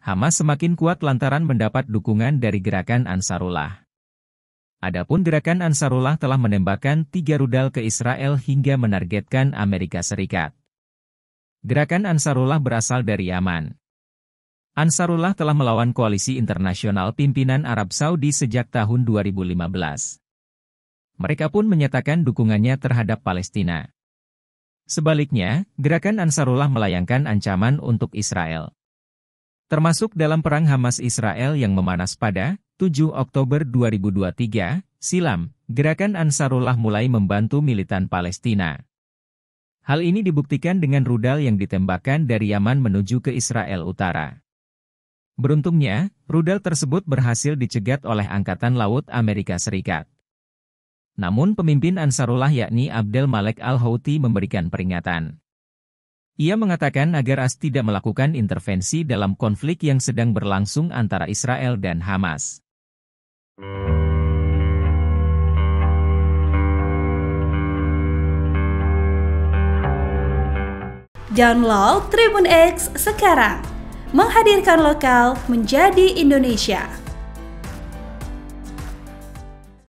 Hamas semakin kuat lantaran mendapat dukungan dari gerakan Ansarullah. Adapun gerakan Ansarullah telah menembakkan tiga rudal ke Israel hingga menargetkan Amerika Serikat. Gerakan Ansarullah berasal dari Yaman. Ansarullah telah melawan koalisi internasional pimpinan Arab Saudi sejak tahun 2015. Mereka pun menyatakan dukungannya terhadap Palestina. Sebaliknya, gerakan Ansarullah melayangkan ancaman untuk Israel. Termasuk dalam perang Hamas-Israel yang memanas pada 7 Oktober 2023, silam, gerakan Ansarullah mulai membantu militan Palestina. Hal ini dibuktikan dengan rudal yang ditembakkan dari Yaman menuju ke Israel Utara. Beruntungnya, rudal tersebut berhasil dicegat oleh Angkatan Laut Amerika Serikat. Namun pemimpin Ansarullah yakni Abdel Malek Al-Houthi memberikan peringatan. Ia mengatakan agar AS tidak melakukan intervensi dalam konflik yang sedang berlangsung antara Israel dan Hamas. Download Tribun X sekarang, menghadirkan lokal menjadi Indonesia.